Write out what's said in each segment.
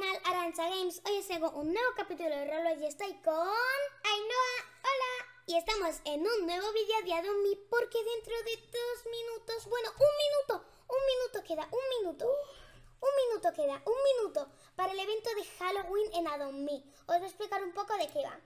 canal Arancha Games. Hoy os traigo un nuevo capítulo de Roblox y estoy con Ainhoa. Hola. Y estamos en un nuevo vídeo de Adomi porque dentro de dos minutos, bueno, un minuto, un minuto queda, un minuto. Un minuto queda, un minuto para el evento de Halloween en Adomi. Os voy a explicar un poco de qué va.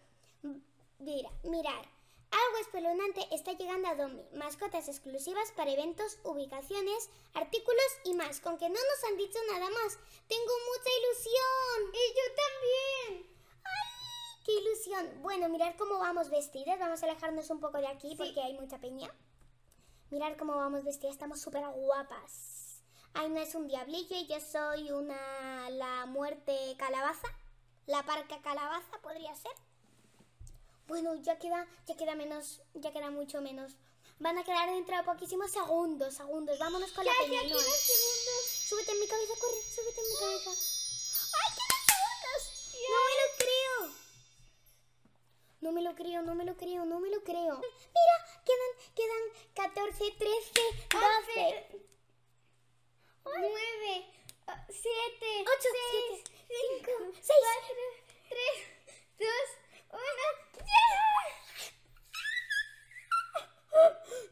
Mira, mirar. Algo espeluznante está llegando a Domi. Mascotas exclusivas para eventos, ubicaciones, artículos y más. Con que no nos han dicho nada más. Tengo mucha ilusión. Y yo también. ¡Ay! ¡Qué ilusión! Bueno, mirar cómo vamos vestidas. Vamos a alejarnos un poco de aquí porque hay mucha peña. Mirar cómo vamos vestidas. Estamos súper guapas. Ay, no es un diablillo y yo soy una... la muerte calabaza. La parca calabaza podría ser. Bueno, ya queda, ya queda menos, ya queda mucho menos. Van a quedar dentro de poquísimos segundos, segundos. Vámonos con ya, la. Ya no. Súbete en mi cabeza, corre, súbete en mi cabeza. ¡Ay, quedan segundos! No me lo creo. No me lo creo, no me lo creo, no me lo creo. Mira, quedan, quedan 14, 13, 12, 9, 7, 8, 7, 5, 6, 4, 3, 2, 1.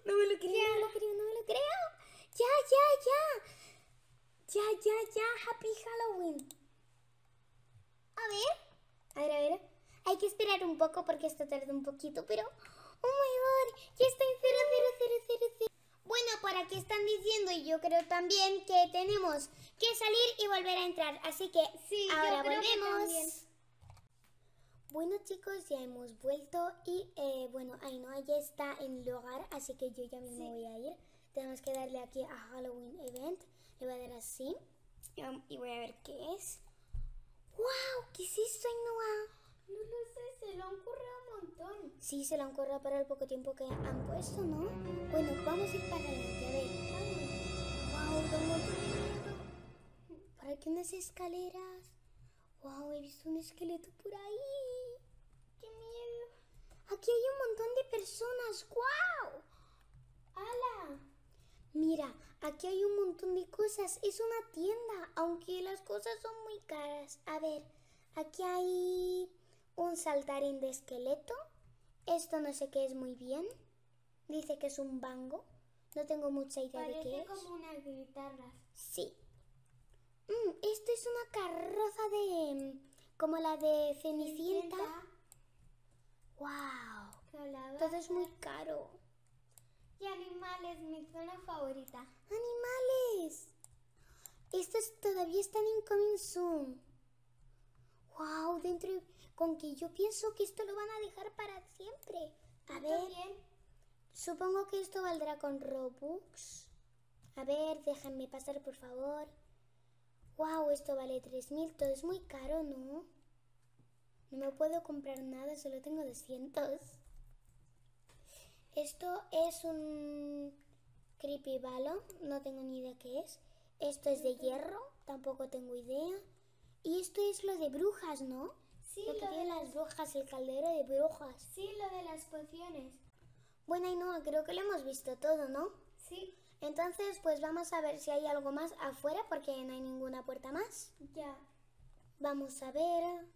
No me lo creo, no me lo creo, no me lo creo. Ya, ya, ya. Ya, ya, ya. Happy Halloween. A ver. A ver, a ver. Hay que esperar un poco porque esto tarda un poquito, pero... Oh my god, ya está en 00000. Bueno, por aquí están diciendo, y yo creo también, que tenemos que salir y volver a entrar. Así que Sí, ahora volvemos. Bueno chicos, ya hemos vuelto y eh, bueno, Ainhoa ya está en el hogar, así que yo ya mismo Sí. voy a ir. Tenemos que darle aquí a Halloween Event. Le voy a dar así um, y voy a ver qué es. ¡Wow! ¿Qué es esto, Ainhoa? No lo sé, se lo han currado un montón. Sí, se lo han corrido para el poco tiempo que han puesto, ¿no? Bueno, vamos a ir para adelante, a ver. ¡Wow! Miedo. Por aquí unas escaleras. ¡Wow! He visto un esqueleto por ahí. Aquí hay un montón de personas. ¡Wow! ¡Hala! Mira, aquí hay un montón de cosas. Es una tienda, aunque las cosas son muy caras. A ver, aquí hay un saltarín de esqueleto. Esto no sé qué es muy bien. Dice que es un bango. No tengo mucha idea de qué Parece es. como unas guitarras. Sí. Mm, esto es una carroza de... mm, como la de Cenicienta. ¡Wow! Todo es muy caro. Y animales, mi zona favorita. ¡Animales! Estos todavía están en Coming Soon. ¡Wow! Dentro. Con que yo pienso que esto lo van a dejar para siempre. A ver, supongo que esto valdrá con Robux. A ver, déjenme pasar, por favor. ¡Wow! Esto vale 3.000. Todo es muy caro, ¿no? No me puedo comprar nada, solo tengo 200. Esto es un creepy balloon, no tengo ni idea qué es. Esto es de hierro, tampoco tengo idea. Y esto es lo de brujas, ¿no? Sí, lo que lo de tienen las- las brujas, el caldero de brujas. Sí, lo de las pociones. Bueno, y no, creo que lo hemos visto todo, ¿no? Sí, Entonces, pues vamos a ver si hay algo más afuera porque no hay ninguna puerta más. ya. Vamos a ver.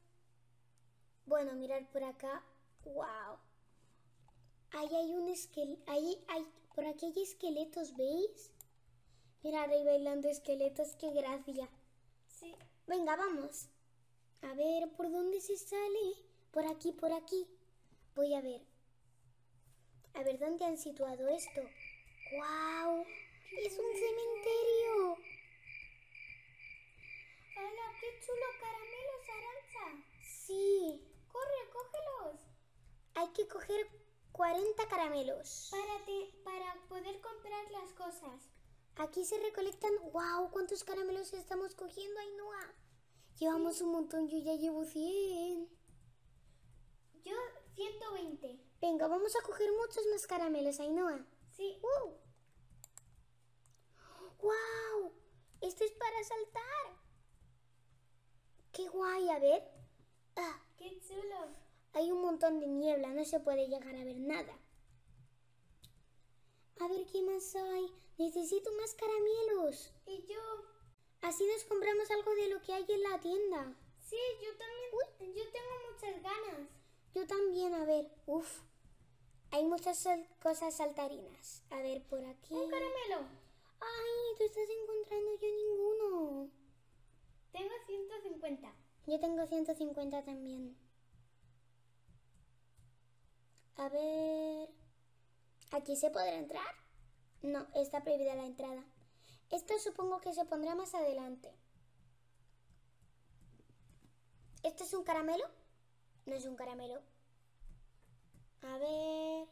Bueno, mirar por acá. ¡Wow! Ahí hay un esqueleto. Ahí hay. Por aquí hay esqueletos, ¿veis? Mirad ahí bailando esqueletos, qué gracia. Sí. Venga, vamos. A ver, ¿por dónde se sale? Por aquí, por aquí. Voy a ver. A ver, ¿dónde han situado esto? ¡Wow! ¡Es un cementerio! ¡Hala, qué chulo! ¡Caramelos, Arancha! Sí. ¡Corre, cógelos! Hay que coger 40 caramelos. Para, te- para poder comprar las cosas. Aquí se recolectan. ¡Wow! ¿Cuántos caramelos estamos cogiendo, Ainhoa? Llevamos un montón, yo ya llevo 100. Yo, 120. Venga, vamos a coger muchos más caramelos, Ainhoa. Sí. ¡Uh! ¡Wow! Esto es para saltar. ¡Qué guay! A ver. Ah, ¡Qué chulo! Hay un montón de niebla, no se puede llegar a ver nada. A ver qué más hay. Necesito más caramelos. Y yo, Así nos compramos algo de lo que hay en la tienda. Sí, yo también. Yo tengo muchas ganas. Yo también, a ver. Uf. Hay muchas sal- cosas saltarinas. A ver, por aquí. Un caramelo. Ay, tú estás encontrando yo ninguno. Tengo 150. Yo tengo 150 también. A ver. ¿Aquí se podrá entrar? No, está prohibida la entrada. Esto supongo que se pondrá más adelante. ¿Esto es un caramelo? No es un caramelo. A ver.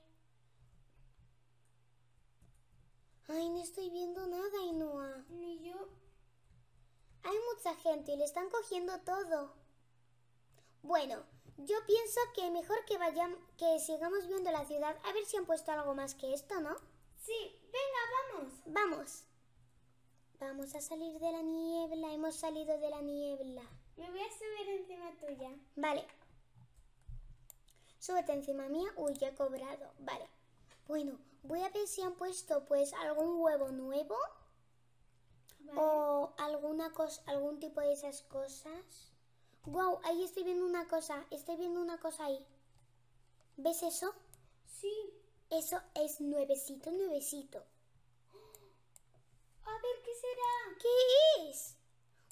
Ay, no estoy viendo nada, Ainhoa. Ni yo. Hay mucha gente y le están cogiendo todo. Bueno, yo pienso que mejor que vayamos, que sigamos viendo la ciudad a ver si han puesto algo más que esto, ¿no? Sí, venga, vamos. Vamos. Vamos a salir de la niebla. Hemos salido de la niebla. Me voy a subir encima tuya. Vale. Súbete encima mía. Uy, ya he cobrado. Vale. Bueno, voy a ver si han puesto pues algún huevo nuevo Vale. o alguna cosa, algún tipo de esas cosas. Wow, ahí estoy viendo una cosa. Estoy viendo una cosa ahí. ¿Ves eso? Sí. Eso es nuevecito, nuevecito. A ver, ¿qué será? ¿Qué es?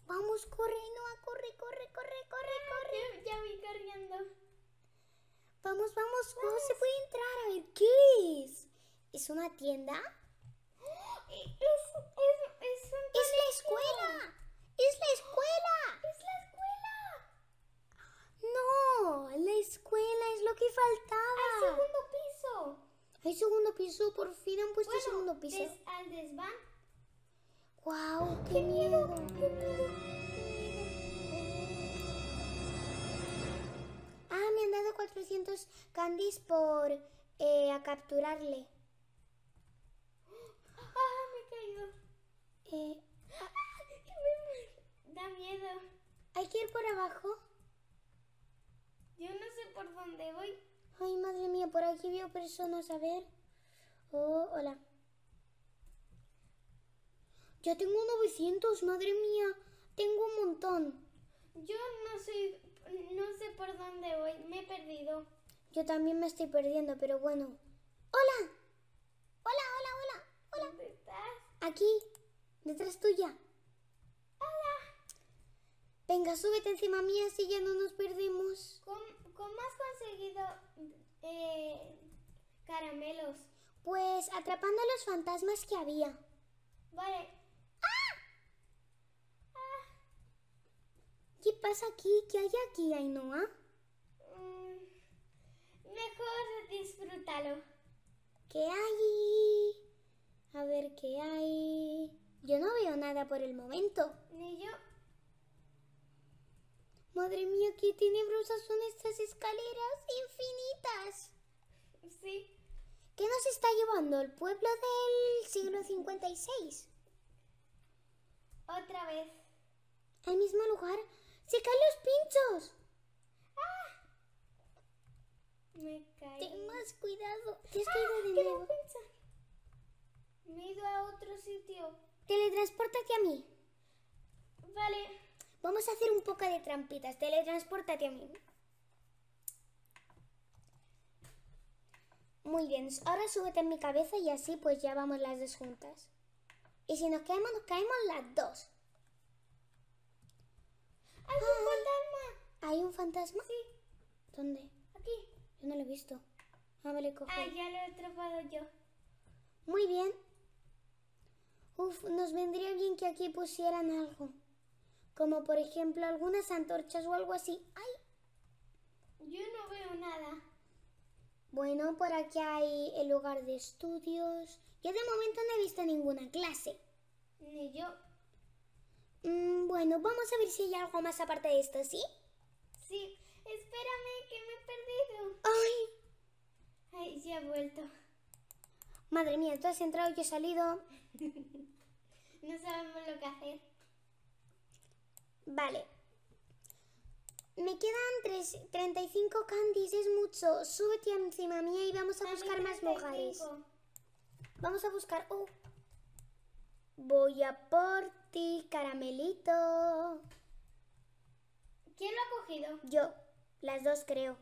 Vamos, corre, Noah, corre, corre, corre, corre, corre. Ya, ya voy corriendo. Vamos, vamos, ¿cómo se puede entrar? A ver, ¿qué es? ¿Es una tienda? Es, es, es un ¡Es la escuela! ¡Es la escuela! ¡Es la escuela! No, la escuela es lo que ¡Al faltaba. segundo piso! Hay segundo piso, por fin han puesto Bueno, segundo piso. des- al desván. ¡Wow! ¡Qué, miedo! ¡Qué miedo! Ah, me han dado 400 candies por eh, a capturarle. ¡Ah, me he caído! Eh, Da miedo. ¿Hay que ir por abajo? Yo no sé por dónde voy. Ay, madre mía, por aquí veo personas, a ver. Oh, hola. Ya tengo 900, madre mía. Tengo un montón. Yo no sé, no sé por dónde voy. Me he perdido. Yo también me estoy perdiendo, pero bueno. ¡Hola! ¡Hola, hola, hola! ¡Hola! ¿Dónde estás? Aquí, detrás tuya. Venga, súbete encima mía así ya no nos perdemos. ¿Cómo, cómo has conseguido eh, caramelos? Pues atrapando a los fantasmas que había. Vale. ¿Qué pasa aquí? ¿Qué hay aquí, Ainhoa? mm, mejor disfrútalo. ¿Qué hay? A ver, ¿qué hay? Yo no veo nada por el momento. Ni yo. Madre mía, qué tenebrosas son estas escaleras infinitas. Sí. ¿Qué nos está llevando? ¿El pueblo del siglo 56? Otra vez. ¿Al mismo lugar? ¡Se caen los pinchos! Me caí. Ten más cuidado. Te has caído de ¿Qué nuevo. Me he ido a otro sitio. Teletranspórtate a mí. Vamos a hacer un poco de trampitas. Teletranspórtate a mí. Muy bien, ahora súbete en mi cabeza y así pues ya vamos las dos juntas. Y si nos caemos, nos caemos las dos. ¡Hay un fantasma! ¿Hay un fantasma? Sí, ¿Dónde? aquí. Yo no lo he visto. Ah. Ah, ya lo he atrapado yo. Muy bien. Uf, nos vendría bien que aquí pusieran algo. Como por ejemplo algunas antorchas o algo así. ¡Ay! Yo no veo nada. Bueno, por aquí hay el lugar de estudios. Yo de momento no he visto ninguna clase. Ni yo. Mm, bueno, vamos a ver si hay algo más aparte de esto, ¿sí? Sí, espérame que me he perdido. ¡Ay! Ay, ya he vuelto. Madre mía, tú has entrado y yo he salido. No sabemos lo que hacer. Vale. Me quedan tres- 35 candies, es mucho. Súbete encima mía y vamos a buscar más 35. lugares. Vamos a buscar... Oh, Voy a por ti, caramelito. ¿Quién lo ha cogido? Yo, las dos creo.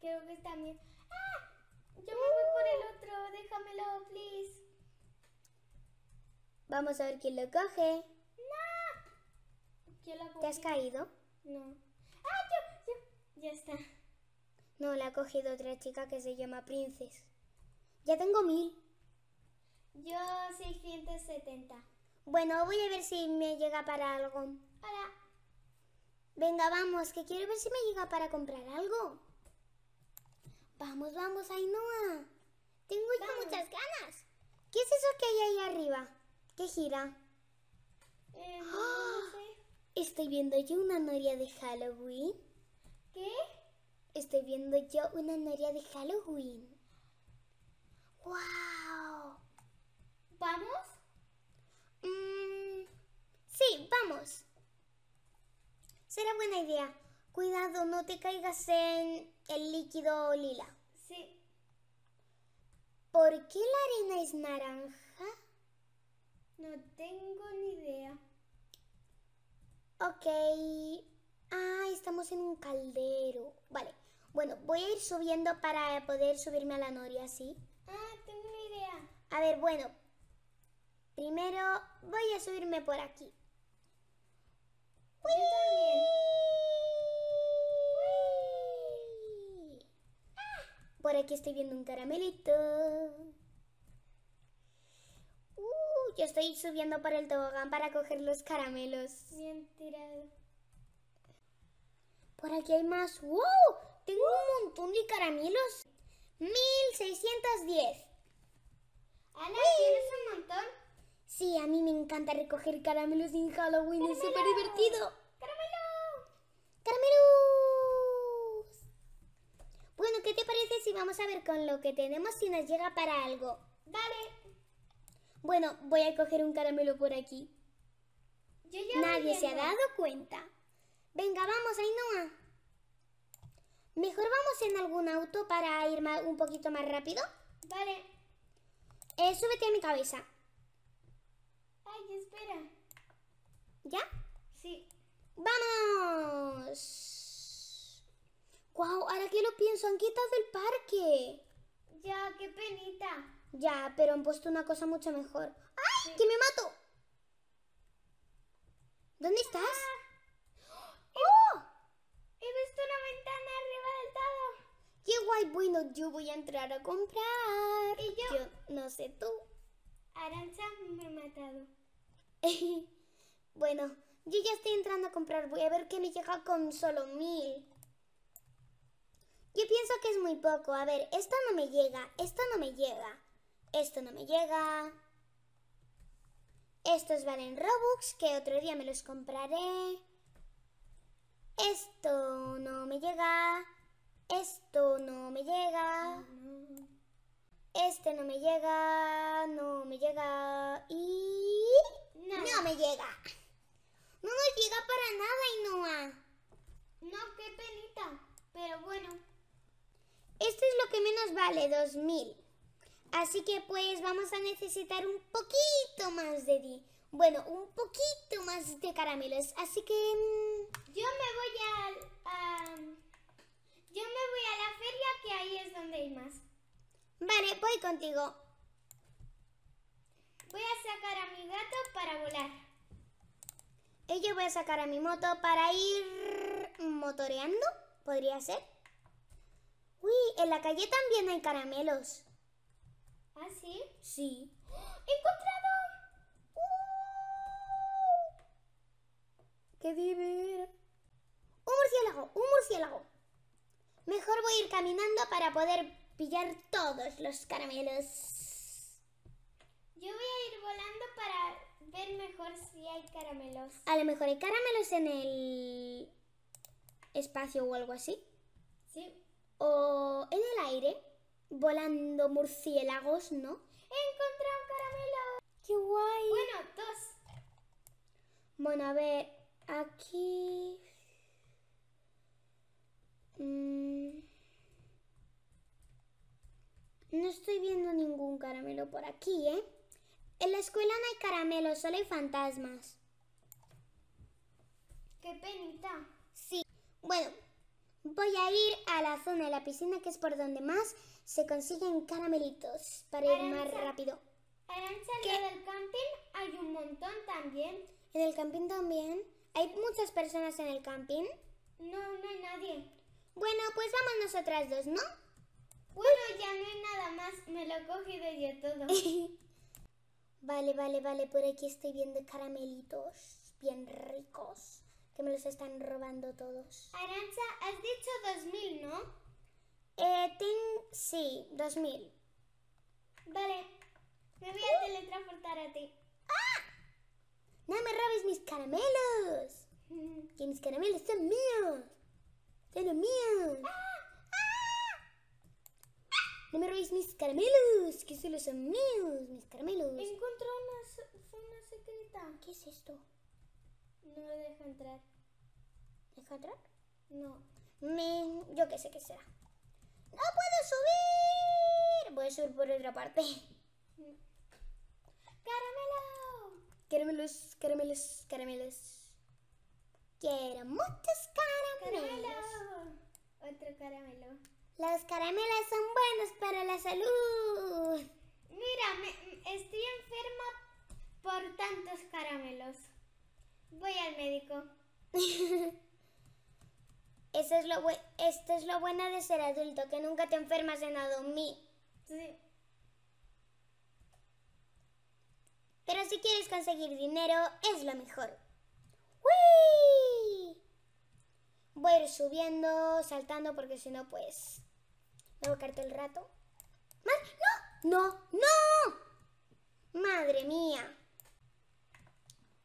Creo que bien. ¡Ah! Yo me voy por el otro. Déjamelo, please. Vamos a ver quién lo coge. ¡No! ¿Quién lo ha ¿Te has caído? No. ¡Ah, yo! yo! Ya está. No, la ha cogido otra chica que se llama Princess. Ya tengo mil. Yo 670. Bueno, voy a ver si me llega para algo. Hola. Venga, vamos, que quiero ver si me llega para comprar algo. Vamos, vamos, Ainhoa. Tengo ya muchas ganas. ¿Qué es eso que hay ahí arriba? ¿Qué gira? Eh, no, ¡Ah! sé. Estoy viendo yo una noria de Halloween. ¿Qué? Estoy viendo yo una noria de Halloween. ¡Wow! ¿Vamos? Mm, sí, vamos. Será buena idea. Cuidado, no te caigas en el líquido lila. Sí. ¿Por qué la arena es naranja? No tengo ni idea. Ok. Ah, estamos en un caldero. Vale. Bueno, voy a ir subiendo para poder subirme a la noria, ¿sí? Ah, tengo una idea. A ver, bueno. Primero voy a subirme por aquí. Yo. Por aquí estoy viendo un caramelito. Uh, yo estoy subiendo por el tobogán para coger los caramelos. Bien tirado. Por aquí hay más. ¡Wow! Tengo un montón de caramelos. 1610. Ana, ¿tienes un montón? Sí, a mí me encanta recoger caramelos en Halloween. Es súper divertido. ¡Caramelo! ¡Caramelos! Bueno, ¿qué te parece si vamos a ver con lo que tenemos si nos llega para algo? Vale. Bueno, voy a coger un caramelo por aquí. Yo ya Nadie se ha dado cuenta. Venga, vamos, Ainhoa. Mejor vamos en algún auto para ir un poquito más rápido. Vale. Eh, súbete a mi cabeza. Ay, espera. ¿Ya? Sí. ¡Vamos! ¡Guau! Ahora que lo pienso, han quitado el parque. Ya, qué penita. Ya, pero han puesto una cosa mucho mejor. ¡Ay! ¡Que me mato! ¿Dónde estás? ¡Oh! He visto una ventana arriba del todo. ¡Qué guay! Bueno, yo voy a entrar a comprar. ¿Y yo? no sé tú. Aranza me ha matado. bueno, yo ya estoy entrando a comprar. Voy a ver qué me llega con solo mil. Yo pienso que es muy poco. A ver, esto no me llega. Esto no me llega. Esto no me llega. Estos valen Robux, que otro día me los compraré. Esto no me llega. Esto no me llega. Este no me llega, no me llega y... Nada. No me llega. No nos llega para nada, Ainhoa. No, qué penita. Pero bueno. Esto es lo que menos vale, 2000. Así que pues vamos a necesitar un poquito más de di. Bueno, un poquito más de caramelos. Así que... mm, Yo me voy a... Yo me voy a la feria que ahí es donde hay más. Vale, voy contigo. Voy a sacar a mi gato para volar. Y yo voy a sacar a mi moto para ir motoreando. ¿Podría ser? Uy, en la calle también hay caramelos. ¿Ah, sí? Sí. ¡He encontrado! ¡Qué diver! ¡Un murciélago! ¡Un murciélago! Mejor voy a ir caminando para poder pillar todos los caramelos. Yo voy a ir volando para ver mejor si hay caramelos. A lo mejor hay caramelos en el espacio o algo así. Sí. O en el aire, volando murciélagos, ¿no? ¡He encontrado un caramelo! ¡Qué guay! Bueno, dos. Bueno, a ver, aquí... Mm, No estoy viendo ningún caramelo por aquí, ¿eh? En la escuela no hay caramelos, solo hay fantasmas. Qué penita. Sí. Bueno, voy a ir a la zona de la piscina, que es por donde más se consiguen caramelitos, para ir más rápido. Lo del camping hay un montón también. En el camping también. ¿Hay muchas personas en el camping? No, no hay nadie. Bueno, pues vamos nosotras dos, ¿no? Bueno, ya no hay nada más. Me lo he cogido yo todo. Vale, vale, vale. Por aquí estoy viendo caramelitos bien ricos. Que me los están robando todos. Arancha, has dicho 2000, ¿no? Eh, ten... Sí, 2000. Vale. Me voy a teletransportar a ti. No me robes mis caramelos. Que mis caramelos son míos. Son los míos. No me robéis mis caramelos. Que solo son míos. Mis caramelos. Encontré una zona secreta. ¿Qué es esto? No lo dejo entrar. ¿Deja entrar? No. Me... Yo qué sé qué será. ¡No puedo subir! Voy a subir por otra parte. ¡Caramelo! Caramelos, caramelos, caramelos. Quiero muchos caramelos. ¡Caramelo! Otro caramelo. Los caramelos son buenos para la salud. Mira, me- estoy enferma por tantos caramelos. Voy al médico. Eso es lo Esto es lo bueno de ser adulto, que nunca te enfermas de nada mí. Sí. Pero si quieres conseguir dinero, es lo mejor. ¡Wii! Voy a ir subiendo, saltando, porque si no, pues... Me voy a caer todo el rato. ¡Más! ¡No! ¡No! ¡No! ¡Madre mía!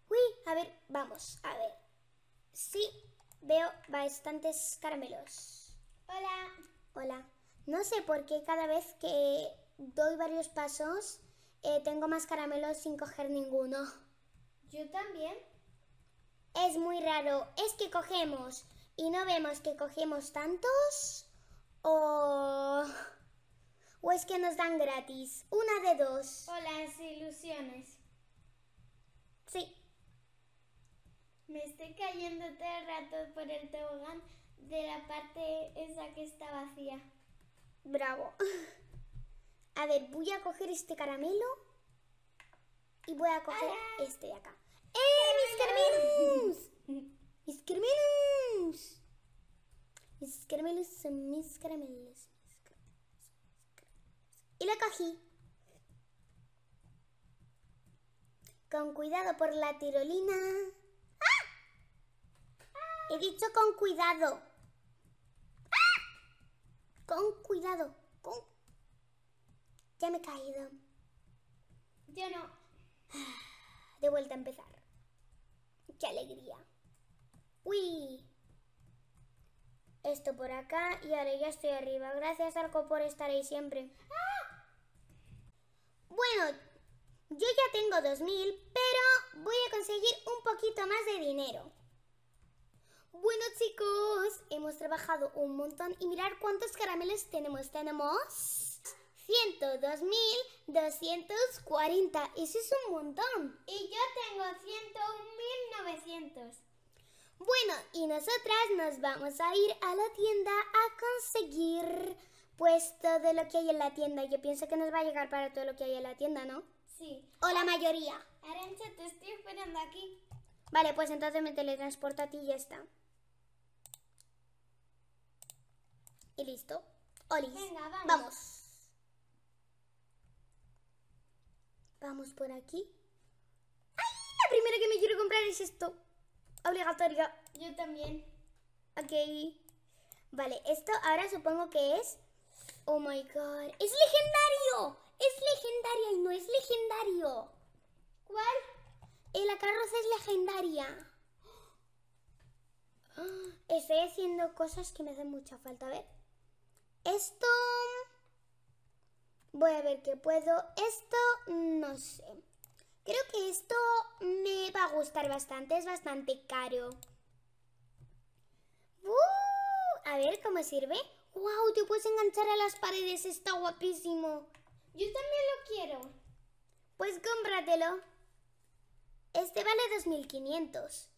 Uy, a ver, vamos, a ver. Sí, veo bastantes caramelos. Hola. Hola. No sé por qué cada vez que doy varios pasos eh, tengo más caramelos sin coger ninguno. Yo también. Es muy raro. Es que cogemos y no vemos que cogemos tantos o... o es que nos dan gratis. Una de dos. O las ilusiones. Sí. Me estoy cayendo todo el rato por el tobogán de la parte esa que está vacía. Bravo. A ver, voy a coger este caramelo y voy a coger este de acá. ¡Eh, mis caramelos! Mis caramelos. Mis caramelos son mis caramelos. mis caramelos, mis caramelos. Y lo cogí. Con cuidado por la tirolina. ¡Ah! He dicho con cuidado. ¡Ah! Con cuidado. Con... Ya me he caído. Yo no. De vuelta a empezar. ¡Qué alegría! ¡Uy! Esto por acá y ahora ya estoy arriba. Gracias, Arco, por estar ahí siempre. Bueno, yo ya tengo 2000, pero voy a conseguir un poquito más de dinero. Bueno, chicos, hemos trabajado un montón y mirar cuántos caramelos tenemos. Tenemos 102.240. Eso es un montón. Y yo tengo 101.900. Bueno, y nosotras nos vamos a ir a la tienda a conseguir pues todo lo que hay en la tienda. Yo pienso que nos va a llegar para todo lo que hay en la tienda, ¿no? Sí. O la mayoría. Arancha, te estoy esperando aquí. Vale, pues entonces me teletransporto a ti y ya está. Y listo. Olis. Venga, vamos. Vamos. Vamos por aquí. ¡Ay! La primera que me quiero comprar es esto. Obligatorio. Yo también. Ok. Vale, esto ahora supongo que es... Oh my god. ¡Es legendario! Es legendaria y no es legendario. ¿Cuál? Eh, la carroza es legendaria. Estoy haciendo cosas que me hacen mucha falta. A ver. Esto... Voy a ver qué puedo. Esto no sé. Creo que esto me va a gustar bastante. Es bastante caro. ¡Uh! A ver cómo sirve. ¡Wow! Te puedes enganchar a las paredes. Está guapísimo. Yo también lo quiero. Pues cómpratelo. Este vale 2500.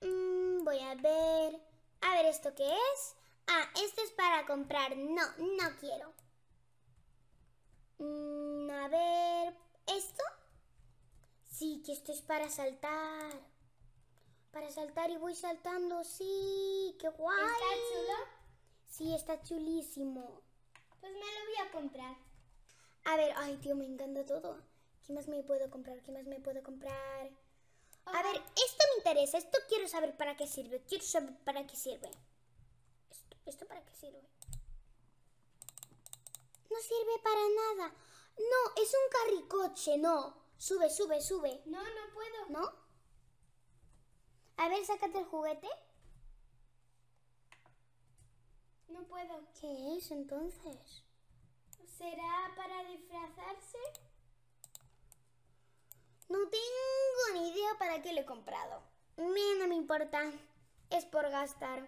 Mm, voy a ver. A ver, ¿esto qué es? Ah, esto es para comprar. No, no quiero. Mm, a ver. ¿Esto? Sí, que esto es para saltar. Para saltar y voy saltando. Sí, qué guay. ¿Está chulo? Sí, está chulísimo. Pues me lo voy a comprar. A ver, ay, tío, me encanta todo. ¿Qué más me puedo comprar? ¿Qué más me puedo comprar? A ver, esto me interesa. Esto quiero saber para qué sirve. Quiero saber para qué sirve. ¿Esto, para qué sirve? No sirve para nada. No, es un carricoche, no. Sube, sube, sube. No, no puedo. ¿No? A ver, sácate el juguete. No puedo. ¿Qué es entonces? ¿Será para disfrazarse? No tengo ni idea para qué lo he comprado. Me, no me importa. Es por gastar.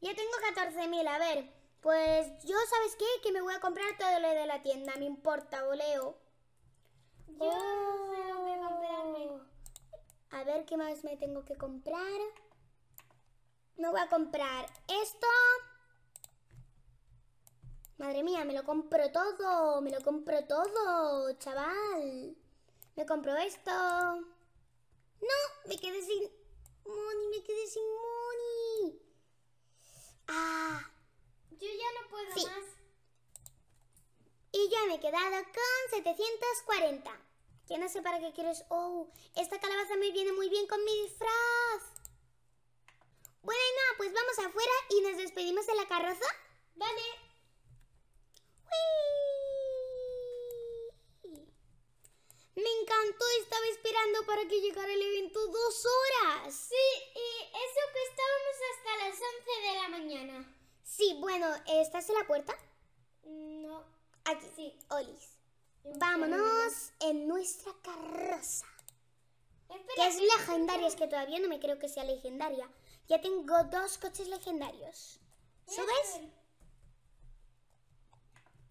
Ya tengo 14.000. A ver, pues yo, ¿sabes qué? Que me voy a comprar todo lo de la tienda. Me importa, boleo. Yo sé lo que comprarme. Oh. A ver, ¿qué más me tengo que comprar? Me voy a comprar esto. Madre mía, me lo compro todo. Me lo compro todo, chaval. Me compro esto. No, me quedé sin money, me quedé sin. Ah, Yo ya no puedo Sí. más. y ya me he quedado con 740. Que no sé para qué quieres. Oh, esta calabaza me viene muy bien con mi disfraz. Bueno, y nada, pues vamos afuera y nos despedimos de la carroza. Vale. ¡Uy! Estaba esperando para que llegara el evento dos horas. Sí, y eso que estábamos hasta las 11 de la mañana. Sí, bueno, ¿estás en la puerta? No. Aquí. Sí. Olis. Vámonos en nuestra carroza. Espera, Que es legendaria, es que todavía no me creo que sea legendaria. Ya tengo dos coches legendarios. ¿Subes?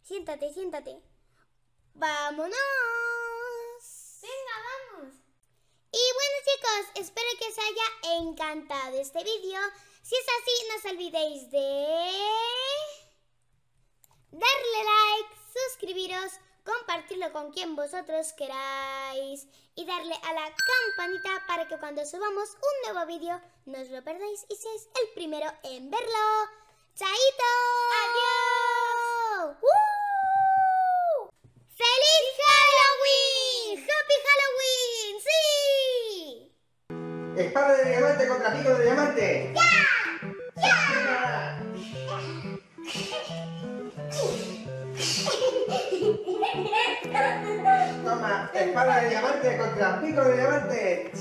Siéntate, siéntate. ¡Vámonos! Venga, vamos. Y bueno chicos, espero que os haya encantado este vídeo. Si es así, no os olvidéis de darle like, suscribiros, compartirlo con quien vosotros queráis y darle a la campanita para que cuando subamos un nuevo vídeo no os lo perdáis y seáis el primero en verlo. ¡Chaito! ¡Adiós! ¡Uh! ¡Feliz Halloween! ¡Happy Halloween! ¡Sí! Espada de diamante contra pico de diamante. Toma, espada de diamante contra pico de diamante.